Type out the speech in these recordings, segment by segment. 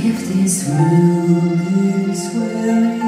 If this world is where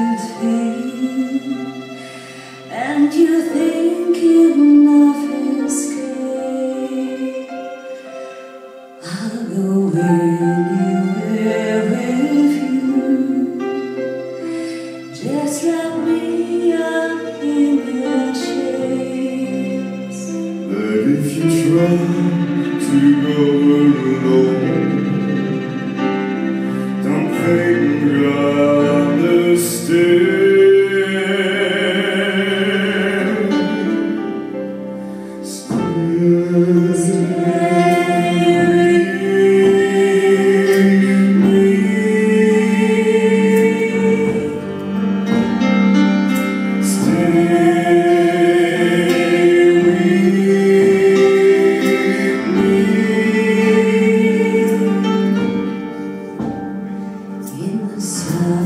In